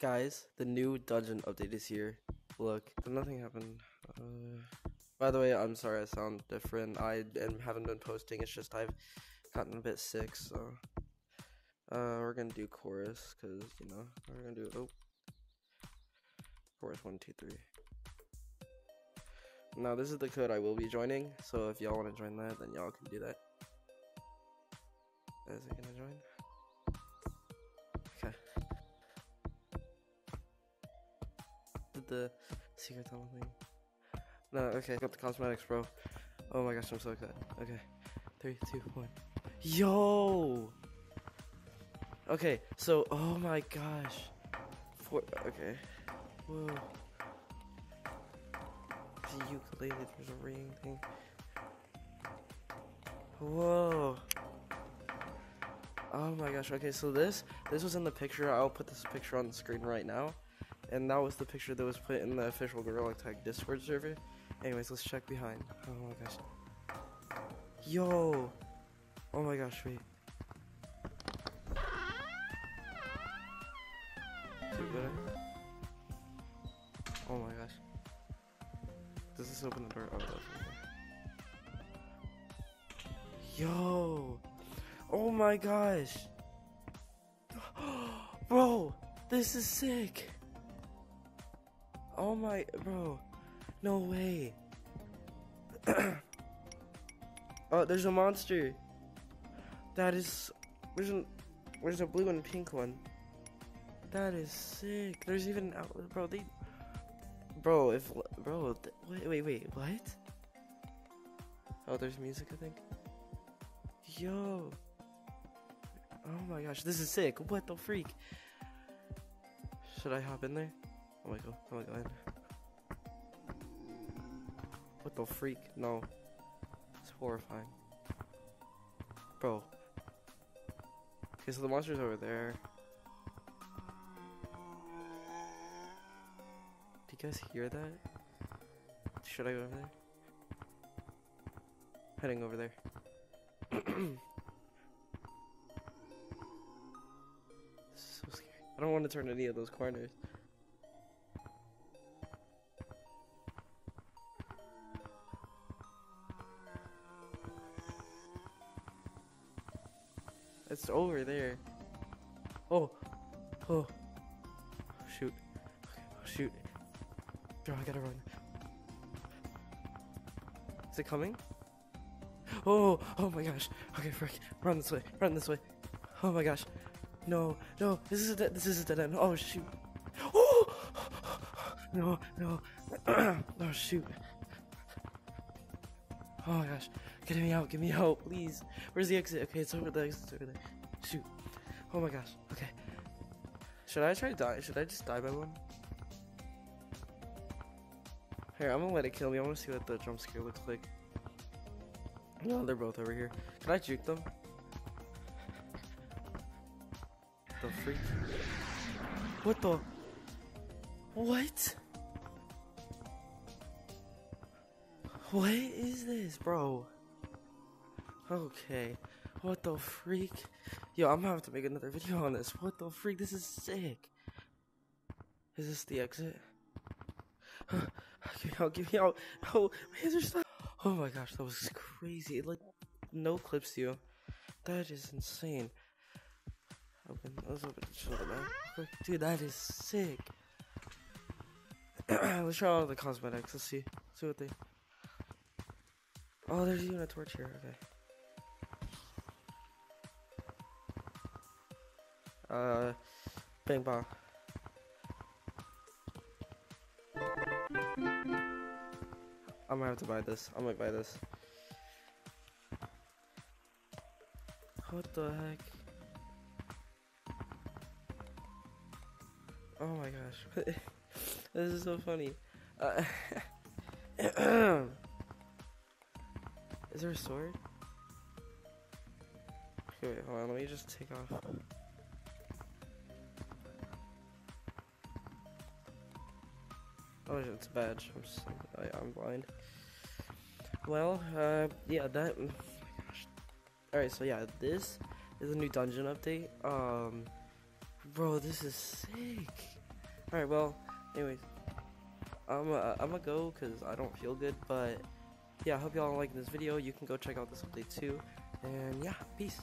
Guys, the new dungeon update is here. Look, nothing happened. Uh, by the way, I'm sorry I sound different. I haven't been posting. It's just I've gotten a bit sick, so uh, we're gonna do Corus because you know we're gonna do oh Corus one two three. Now this is the code I will be joining. So if y'all want to join that, then y'all can do that. Is it gonna join? The secret tunnel thing? No, okay, got the cosmetics, bro. Oh my gosh, I'm so excited. Okay, three, two, one. Yo! Okay, so, oh my gosh. Four, okay. Whoa. The ukulele, there's a ring thing. Whoa. Oh my gosh, okay, so this, this was in the picture, I'll put this picture on the screen right now. And that was the picture that was put in the official Gorilla Tag Discord server. Anyways, let's check behind. Oh my gosh. Yo! Oh my gosh, wait. Oh my gosh. Does this open the door? Oh. Okay. Yo! Oh my gosh! Bro! This is sick! Oh my, bro. No way. oh, there's a monster. That is, there's a, there's a blue and pink one. That is sick. There's even, bro, they, bro, if, bro, wait, wait, wait, what? Oh, there's music, I think. Yo. Oh my gosh, this is sick. What the freak? Should I hop in there? Oh my god, oh my god. What the freak? No. It's horrifying. Bro. Okay, so the monster's over there. Do you guys hear that? Should I go over there? Heading over there. this is so scary. I don't want to turn any of those corners. It's over there. Oh, oh, shoot, oh, shoot. Bro, I gotta run. Is it coming? Oh, oh my gosh. Okay, frick. Run this way. Run this way. Oh my gosh. No, no. This is a dead. This is a dead end. Oh shoot. Oh, no, no. oh shoot. Oh my gosh. Get me out. Get me out, please. Where's the exit? Okay, it's over there. It's over there. Shoot. Oh my gosh. Okay. Should I try to die? Should I just die by one? Here, I'm gonna let it kill me. I wanna see what the jump scare looks like. No, they're both over here. Can I juke them? The freak. What the? What? What is this, bro? Okay. What the freak? Yo, I'm gonna have to make another video on this. What the freak? This is sick. Is this the exit? give me out, give me out. Oh, my hands are stuck. Oh my gosh, that was crazy. It, like, no clips to you. That is insane. Open, let's open the man. Dude, that is sick. let's try all the cosmetics. Let's see. Let's see what they. Oh, there's even a torch here. Okay. Uh, bang bang. I'm gonna have to buy this. I might buy this. What the heck? Oh my gosh. this is so funny. Uh, is there a sword? Okay, wait, hold on. Let me just take off. Oh, it's a badge. I'm I, I'm blind. Well, uh, yeah, that. Oh. All right, so yeah, this is a new dungeon update. Um, bro, this is sick. All right. Well, anyways, I'm uh, I'm gonna go because I don't feel good. But yeah, I hope y'all like this video. You can go check out this update too. And yeah, peace.